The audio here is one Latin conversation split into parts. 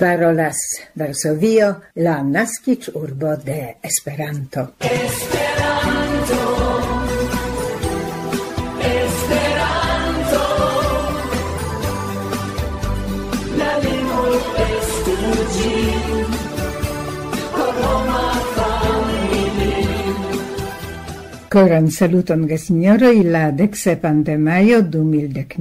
parolas Varsovio, la naskiĝurbo de Esperanto. Esperanto. Koran saluton, gesinjoroj, la deksepan de majo du mil dek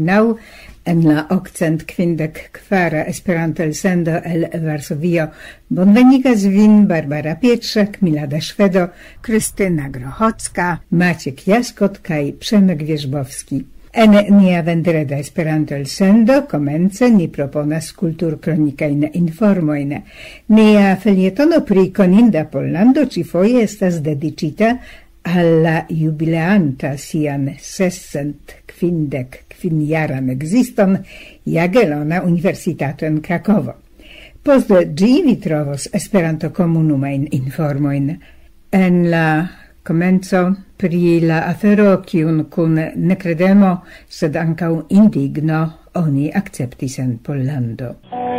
dexepan de maio 2019, en la octcent quindec quara esperanto el Varsovio. Bonvenigas vin Barbara Pietrzak, Milada Szwedo, Krystyna Grochocka, Maciek Jaskot kaj Przemek Wierzbowski. En nia vendreda esperanto el sendo, komence ni proponas kultur kronikajne informojne. Nia felietono pri koninda Pollando ci foje estas dedicita alla jubileanta sian sessent quindec quiniaran existon Jagelona Universitato in Krakovo. Post gi vi trovos Esperanto komunumain informoin. En la comenzo pri la afero kiun cun necredemo, sed ancau indigno oni acceptis en Pollando.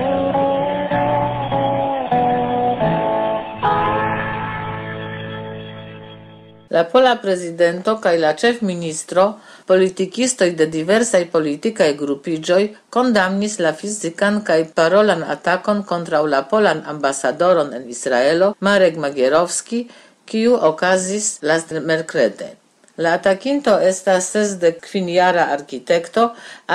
La pola prezidento kaj la ĉefministro, politikistoj de diversaj politikaj grupiĝoj kondamnis la fizikan kaj parolan atakon kontraŭ la polan ambasadoron en Israelo Marek Magierowski, kiu okazis last merkrede. La atakinto estas sesdek quiniara arkitekto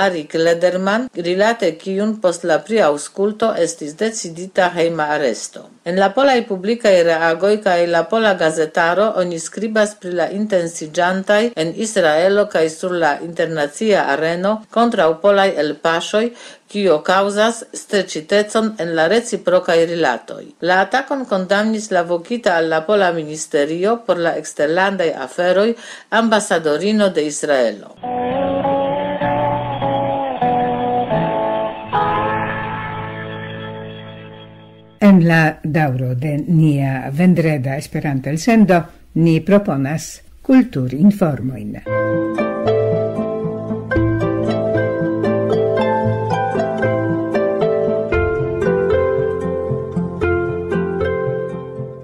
Arik Lederman, rilate kiun post la priausculto estis decidita heima aresto. En la polai publicae reagoi cae la pola gazetaro oni scribas pri la intensigiantai en Israelo cae sur la internazia areno polai el elpaŝoj Tio causas strecitecon en la reciprocaj rilatoi. La atacon condamnis la vocita al la Pola Ministerio por la exterlandai aferoi ambasadorino de Israelo. En la dauro de nia vendreda Esperanto elsendo ni proponas kulturinformojn. informojn.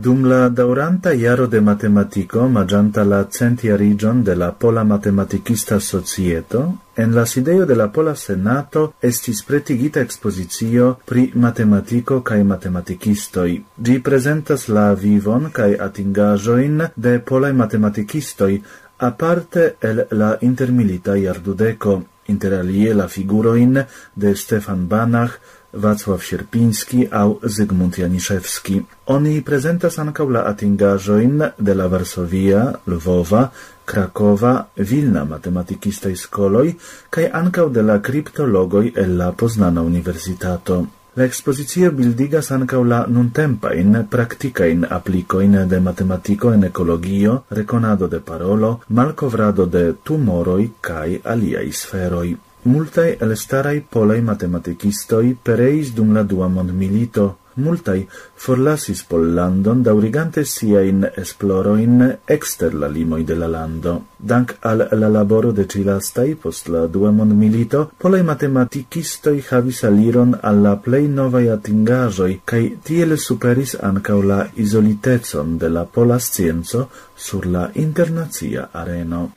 Dum la dauranta iaro de matematico, magianta la centjariĝon de la Pola Matematicista Societo, en la sidejo de la Pola Senato estis pretigita exposizio pri matematico cae matematicistoi. Gi presentas la vivon cae atingajoin de polaj matematicistoi, aparte el la intermilita jardudeko, interalie la figuroin de Stefan Banach, Wacław Sierpiński au Zygmunt Janiszewski. Oni prezentas ankaŭ la atingaĵojn de la Varsovia, Lwowa, Krakowa, Wilna matematikistaj skoloj kaj ankaŭ de la kriptologoj el la Poznana Universitato. La ekspozicio bildigas ankaŭ la nuntempajn praktikajn aplikojn de matematiko en ekologio, rekonado de parolo, malkovrado de tumoroj kaj aliaj sferoj. Multaj elstaraj polei matematicistoi pereis dum la dua mondmilito, Multae forlasis Pollandon daurigante siajn esploroin exter la limoi de la lando. Dank al la laboro de Cilastai post la dua mondmilito, polei matematicistoi havis aliron alla plei novai atingajoi, cae kaj tiel superis ancau la isolitezon de la pola scienzo sur la internazia areno.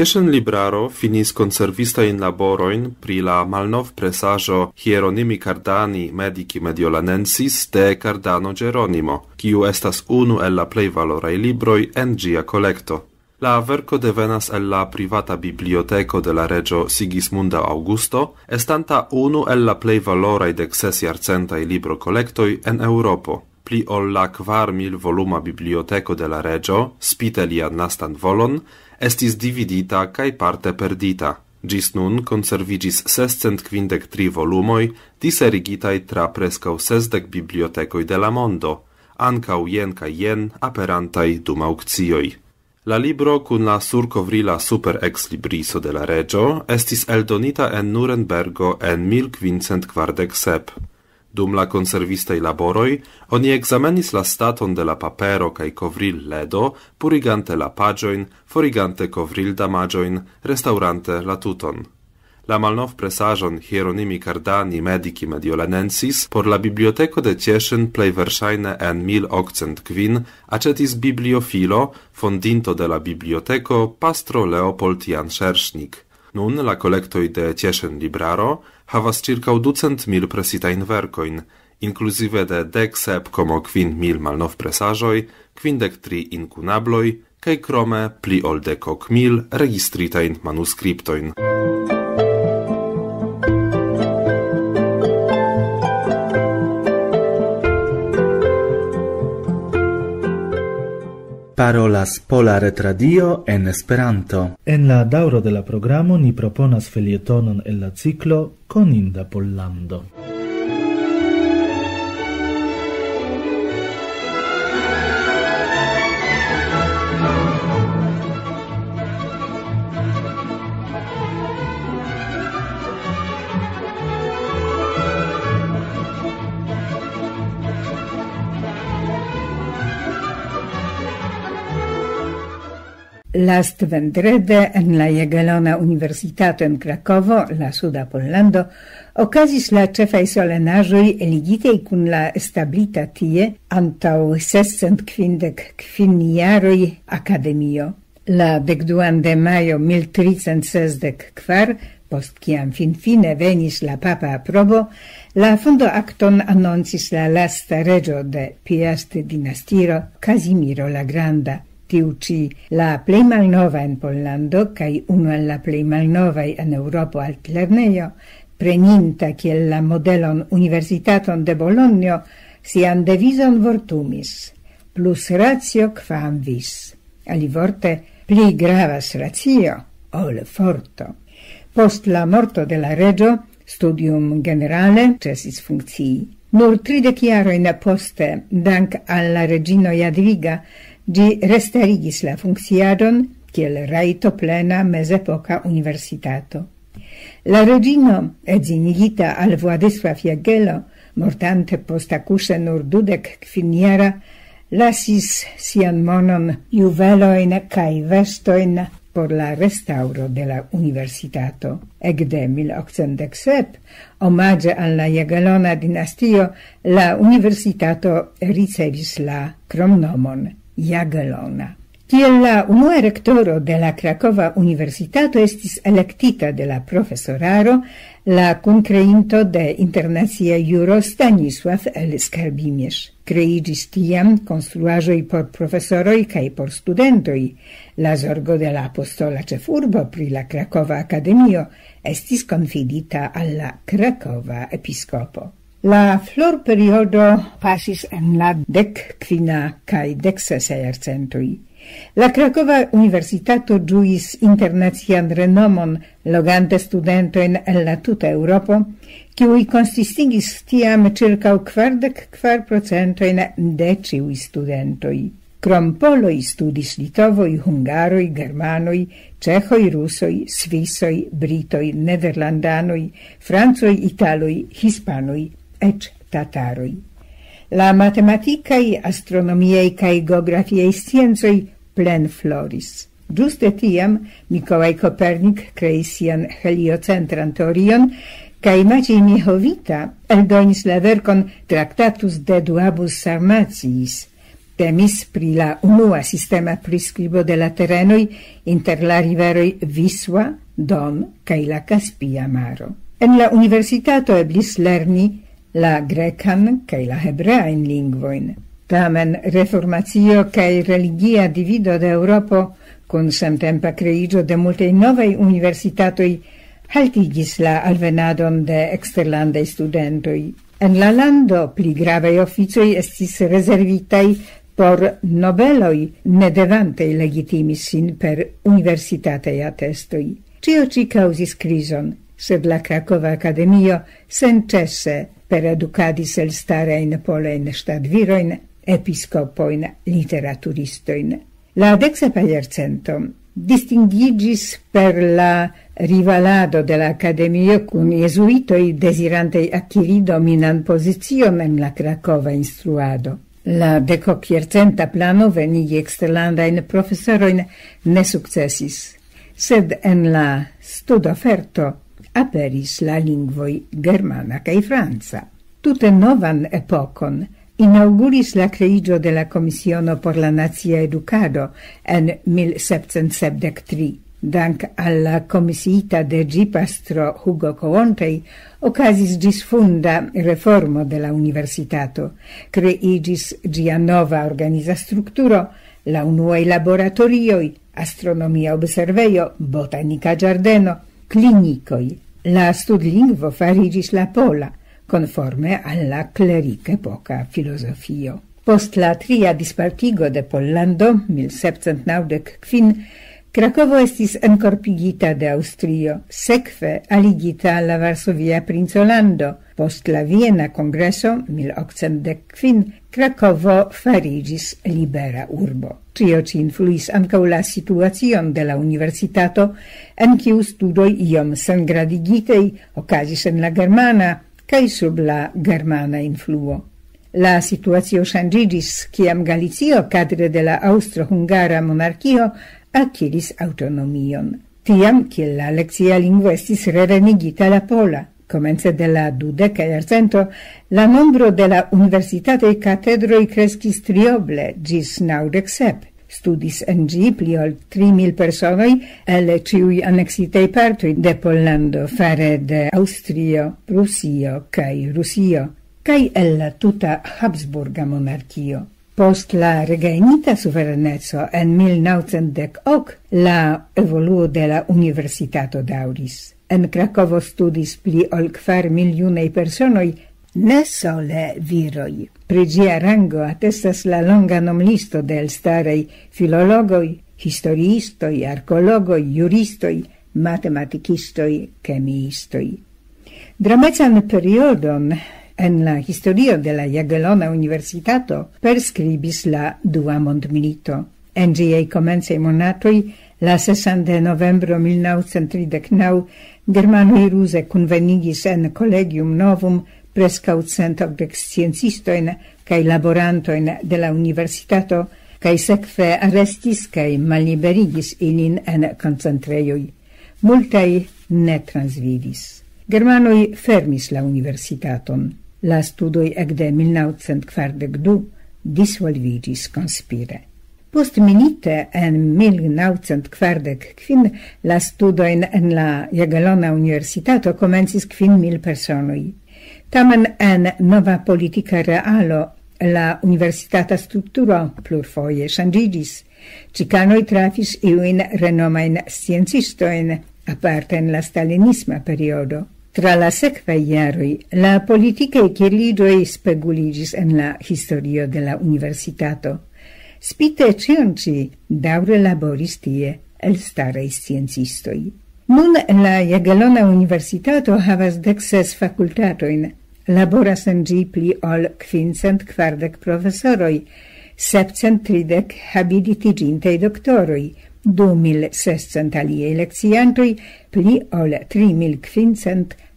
Ĉeŝen libraro finis conservista in laboroin pri la malnov presajo Hieronymi Cardani Medici Mediolanensis de Cardano Geronimo, kiu estas unu el la plei valorai libroi en gia kolekto. La verko devenas el la privata biblioteco de la regio Sigismunda Augusto, estanta unu el la plei valorai dexesi arcentai libro collectoi en Europo pli ol la quar mil voluma biblioteco de la regio, spite lian nastan volon, estis dividita kai parte perdita. Gis nun conservigis 653 volumoi, diserigitai tra prescau sesdek bibliotecoi de la mondo, ancau jen ca jen aperantai dum auccioi. La libro kun la surcovrila super ex libriso de la regio estis eldonita en Nurenbergo en 1547. Dum la conservistaj laboroi, oni examenis la staton de la papero kaj covril ledo, purigante la pagioin, forigante covril damagioin, restaurante la tuton. La malnov presajon Hieronimi Cardani medici mediolanensis por la biblioteco de Tieŝin plei versaine en 1805 acetis bibliofilo, fondinto de la biblioteco pastro Leopold Jan Szersznik. Nun la collectoj de tieŝen libraro havas ĉirkaŭ ducent mil presitajn verkojn, inkluzive de dek sep komo kvin mil malnovpresaĵoj, kvindek tri inkunabloj kaj krome pli ol dekok mil registritajn manuskriptojn. parolas Pola Retradio en Esperanto. En la dauro de la programo ni proponas felietonon el la ciklo Koninda Pollando. Last vendrede en la Jagelona Universitato en Krakovo, la Suda Pollando, okazis la cefaj solenaĵoj ligitaj kun la establita tie antaŭ sescent kvindek kvin jaroj akademio. La dekduan de majo 1364 post kiam finfine venis la papa aprobo, la fondo acton annoncis la lasta regio de Piast dinastiro Casimiro la Granda, tiu ci la plei malnova in Pollando cae uno alla la plej in Europa Eŭropo altlernejo, preninta kiel la modelon Universitaton de Bologno, sian devison vortumis plus ratio quam vis. Alivorte, pli gravas ratio ol forto. Post la morto de la regio, studium generale cesis funkcii. Nur tridec jaroin poste, dank alla regino Jadwiga, Gi restarigis la funcciadon kiel raito plena mezepoka universitato. La regino, edzinigita al Władysław Jagelo, mortante post acuse nur dudek kviniera, lasis sian monon juveloin cae vestoin por la restauro de la universitato. Egde 1807, omage al la Jagelona dinastio, la universitato ricevis la cromnomon Jagelona. Tiel la unua rectoro de la Cracova Universitato estis electita de la profesoraro, la concreinto de internacia juro Stanisław L. Skarbimierz. Creigis tiam construajoi por profesoroi cae por studentoi. La zorgo de la apostola cefurbo pri la Cracova Academio estis confidita alla Cracova Episcopo. La flor periodo pasis en la dec quina cae dec sesei arcentui. La Cracova Universitato giuis internazian renomon logante studentoin el la tuta Europo, kiui consistigis tiam circa quardec quar procentoin de ciui studentoi. Krom poloi studis litovoi, hungaroi, germanoi, cehoi, rusoi, svisoi, britoi, nederlandanoi, francoj, italoi, hispanoi, ec tataroi. La matematicae, astronomiei cae geografiei scienzoi plen floris. Giuste tiam Nikolai Kopernik creis sian heliocentran teorion, cae Maciej Mihovita eldonis la vercon Tractatus de Duabus Sarmaciis, temis pri la unua sistema prescribo de la terenoi inter la riveroi Visua, Don cae la Caspia Maro. En la universitato eblis lerni la grecan kaj la hebreajn lingvoin. Tamen reformacio kaj religia divido de Europo kun samtempa kreiĝo de multaj novaj universitatoj haltigis la alvenadon de eksterlandaj studentoj. En la lando pli gravaj oficoj estis rezervitaj por nobeloj, ne devantej legitimi sin per universitataj atestoj. Cio ci causis krizon, sed la Krakova Akademio senĉese per educadis elstarein polein stadviroin, episcopoin, literaturistoin. La dexa iarcento distingigis per la rivalado de la Academio cun jesuitoi desirantei acquiri dominan posizion en la Cracova instruado. La decociercenta plano venigi exterlandain professoroin ne successis, sed en la studoferto aperis la lingvoi germana cae franca. Tute novan epocon inauguris la creigio de la Commissiono por la Nazia Educado en 1773. Dank alla comisiita de Gipastro Hugo Coontei ocasis gis funda reformo de la universitato, creigis gia nova organiza structuro, la unuae laboratorioi, astronomia observeio, botanica giardeno, clinicoi la studlingvo farigis la pola, conforme alla clerica epoca filosofio. Post la tria dispartigo de Pollando, 1795, Krakovo estis encorpigita de Austrio, sekve aligita alla Varsovia Princolando, post la Viena Congresso, 1815, Krakovo farigis libera urbo. Tio ci influis ancau la situacion de la universitato, en kiu studoi iom sengradigitej ocasis en la germana cae sub la germana influo. La situatio ŝanĝiĝis ciam Galicio cadre de la austro-hungara monarchio, acquiris autonomion. Tiam, ciel la lexia lingua estis revenigita la pola, Comence de la dudeca iarcento, la nombro de la universitate catedroi crescis trioble, gis naudec sep. Studis en gi pli ol 3.000 personoi el ciui annexitei partui de Pollando fare de Austrio, Prusio, cae Rusio, cae el la tuta Habsburga monarchio. Post la regainita suverenezzo en 1910 la evoluo de la universitato dauris en Krakovo studis pli ol kvar milionei personoj, ne sole viroj. Pri rango atestas la longa nomlisto del starei filologoj, historiistoi, arcologoi, juristoj, matematikistoj, chemiistoi. Dramacan periodon en la historio de la Jagelona Universitato perscribis la dua mondmilito. En giei komencaj monatoi La sesan de novembro 1939 Germanoi ruse convenigis en Collegium Novum prescau centokdek sciencistoin cae laborantoin de la universitato cae secfe arrestis cae malliberigis ilin en concentreioi. Multai ne transvivis. Germanoi fermis la universitaton. La studoi ec de 1942 disvolvigis conspire. Post milite en 1945 la studoin en la Jagelona Universitato comencis kvin mil personoi. Tamen en nova politica realo la universitata strukturo plurfoje ŝanĝiĝis. Cicanoi trafis iuin renomain sciencistoin, aparte en la stalinisma periodo. Tra la sekva iaroi, la politica e chirigoi speguligis en la historio de la universitato. Spite cion ci daure laboris tie el starei sciencistoi. Nun la Jagelona Universitato havas dexes facultatoin, laboras en gi pli ol quincent quardec professoroi, sepcent tridek habilitigintei doctoroi, du mil sescent aliei lecciantoi, pli ol tri mil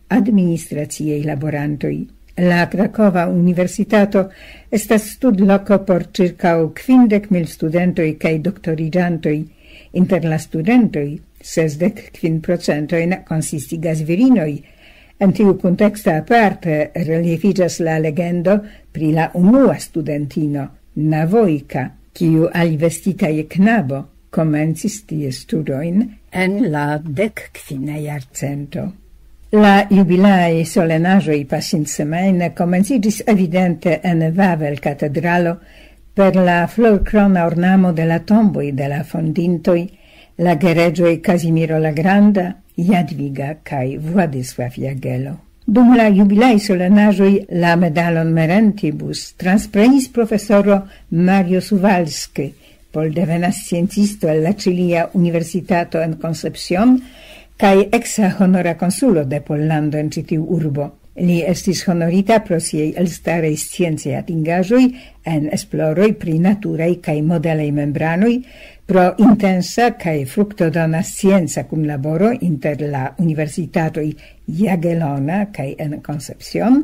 administraciei laborantoi. La Cracova Universitato estas studloco por circau quindec mil studentoi cae doctorigiantoi. Inter la studentoi, sesdec quin procentoin consistigas virinoi. En tiu contexta aparte reliefigas la legendo pri la unua studentino, Navoica, kiu e knabo comencis tie studoin en la dec quine iarcento. La jubilae solenajoi pasint semaine comencigis evidente en Vavel catedralo per la flor crona ornamo de la tomboi de la fondintoi, la geregioi Casimiro la Granda, Jadwiga kaj Władysław Jagelo. Dum la jubilai solenajoi la medalon merentibus transprenis professoro Mario Suvalski, pol devenas scientisto el la Cilia Universitato en Concepcion, cae exa honora consulo de Pollando en citiu urbo. Li estis honorita pro siei elstarei sciencaj atingaĵoj en esploroi pri naturei kaj modelei membranoj, pro intensa cae fructodona scienza scienca kunlaboro inter la universitatoi Jagelona kaj en Concepcion,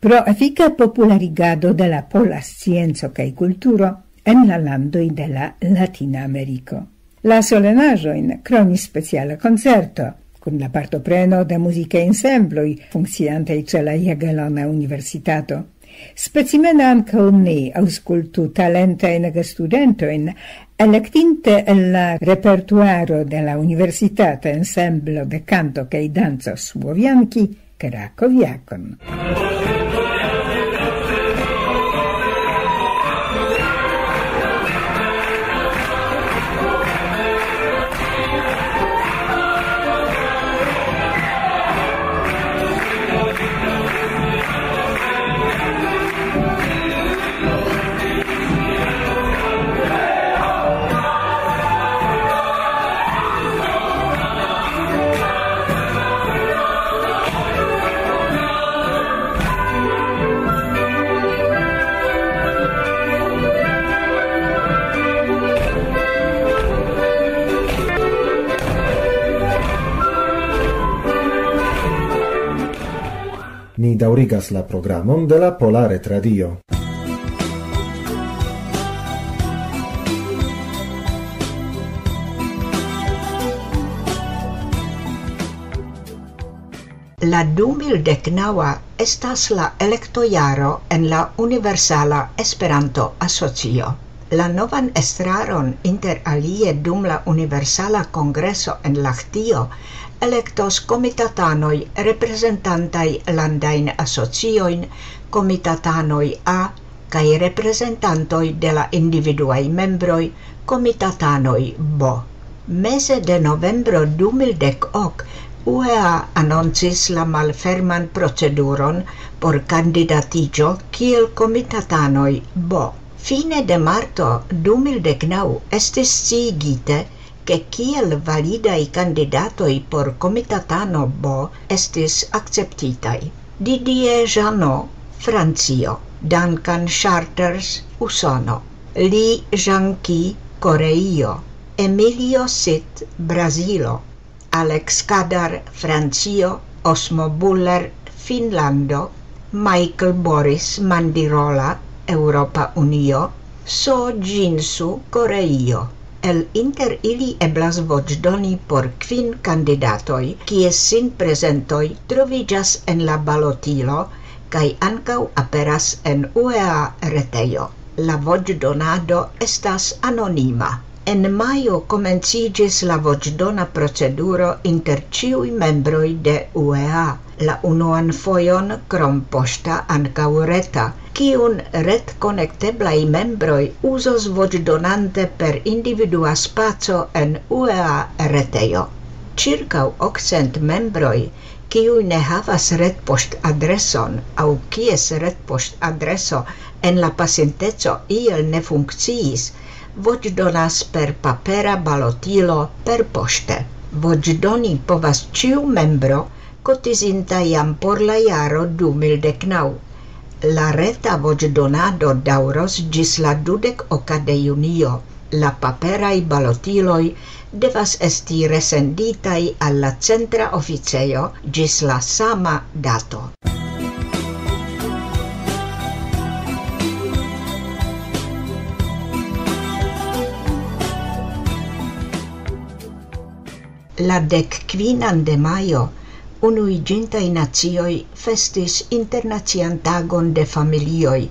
pro efika popularigado de la pola scienco kaj kulturo en la landoi de la Latina Ameriko la solenajoin croni speciale concerto, con la partopreno de musica ensembloi funziantei ce la Jagelona Universitato. Specimena anca ni auscultu studento in electinte el la repertuaro de la Universitata Ensemblo de Canto cae Danzo Suovianchi, Krakowiakon. ni daurigas la programon de la Polare Tradio. La 2019 estas la elektojaro en la Universala Esperanto-Asocio la novan estraron inter alie dum la Universala Kongreso en Lahtio electos comitatanoi representantai landain asocioin, comitatanoi A kai representantoi de la individuai membroi, comitatanoi B. Mese de novembro 2010 UEA annoncis la malferman proceduron por candidatigio kiel comitatanoi bo. Fine de marto 2019 estis sigite, che kiel validai candidatoi por comitatano bo estis acceptitai. Didier Jeannot, Francio, Duncan Charters, Usono, Li Jiangqi, Koreio, Emilio Sit, Brazilo, Alex Kadar, Francio, Osmo Buller, Finlando, Michael Boris Mandirola, Europa Unio, So Jinsu, Koreio. El inter ili eblas voĉdoni por kvin kandidatoj, kies sin prezentoj troviĝas en la balotilo kaj ankaŭ aperas en UEA retejo. La voĉdonado estas anonima. En majo komenciĝis la voĉdona proceduro inter ĉiuj membroj de UEA, la unuan fojon krom poŝta ankaŭ reta, kiun ret connecteblai membroi usos voc donante per individua spazio en UEA retejo. Ĉirkaŭ okcent membroi, kiuj ne havas retpoŝt adreson au kies retpoŝt adreso en la pasinteco iel ne funkciis, voĉdonas per papera balotilo per poste. Voc doni povas ciu membro cotisinta iam por la iaro 2019. La reta voĉdonado dauros gis la 28 de junio. La paperai balotiloi devas esti resenditai alla centra officeio gis la sama dato. la dec quinan de maio unuiĝintaj Nazioi festis internacian tagon de Familioi,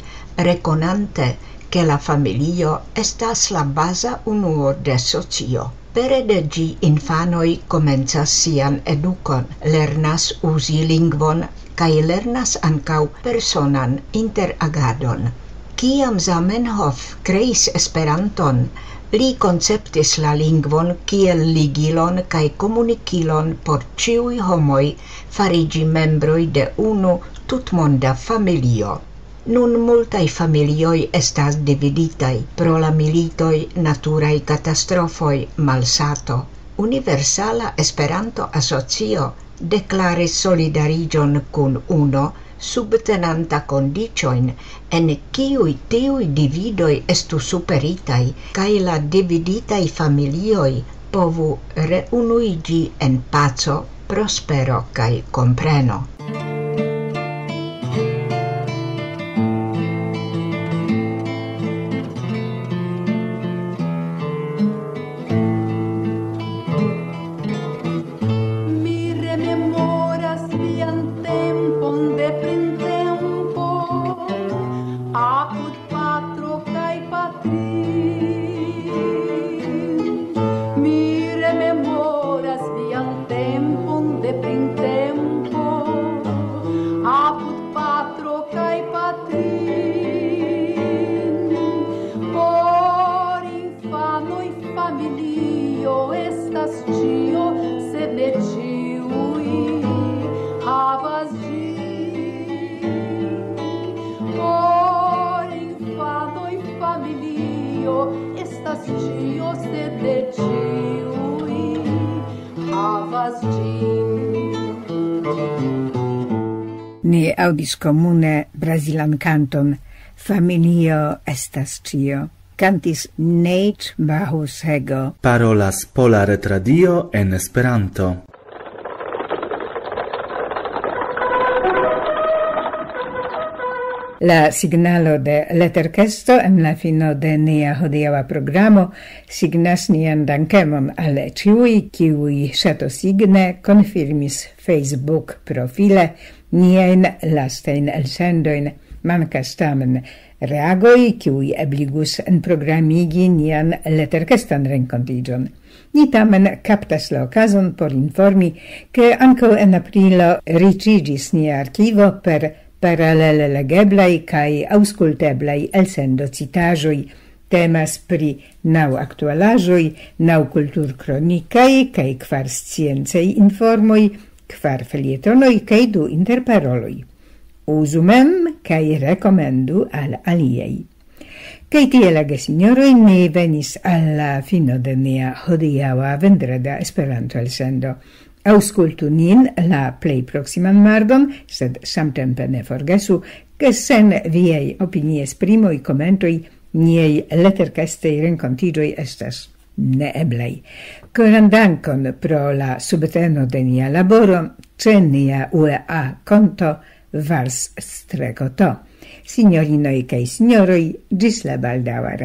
rekonante che la familio estas la baza unuo de socio. Pere de gi infanoi comenzas sian edukon, lernas usi lingvon kaj lernas ankaŭ personan interagadon. Kiam Zamenhof creis Esperanton, Li conceptis la lingvon kiel ligilon kaj komunikilon por ĉiuj homoj farigi membroi de unu tutmonda familio. Nun multaj familioj estas dividitai pro la militoj, naturaj katastrofoj, malsato. Universala Esperanto-Asocio deklaris solidarigion kun uno subtenanta condicioin en kiuj tiuj dividoi estu superitai, cae la dividitai familioi povu reunuigi en paco, prospero cae compreno. familio estas ĉio se ne ĉiuj havas O por infanoj familio estas ĉio se ne ĉiuj havas ĝi Ni aŭdis komune brazilan kanton Familio estas ĉio cantis Nate Mahushego. Parolas Pola Retradio en Esperanto. La signalo de letterkesto en la fino de nia hodiava programo signas nian dankemon al ĉiuj, sato signe confirmis Facebook profile niajn lastein elsendoin mancas tamen reagoi kiui ebligus en programigi nian letterkestan rencontigion. Ni tamen captas la occasion por informi che anco en aprilo ricigis nia archivo per parallele legeblai cae ausculteblai elsendo citajoi, temas pri nau actualajoi, nau cultur cronicae, cae quar sciencei informoi, quar felietonoi, cae du interparoloi usu mem cae recomendu al aliei. Cae tie la signoroi ni venis alla fino de nia hodiaua vendreda esperanto el sendo. Auscultu nin la plei proximan mardon, sed samtempe ne forgesu, che sen viei opinies primoi commentoi niei lettercastei rencontigioi estas neeblei. Coran dankon pro la subteno de nia laboro, ce nia UEA conto, vals stregoto. Signorino e kaj signoroj, ĝis la baldaŭa.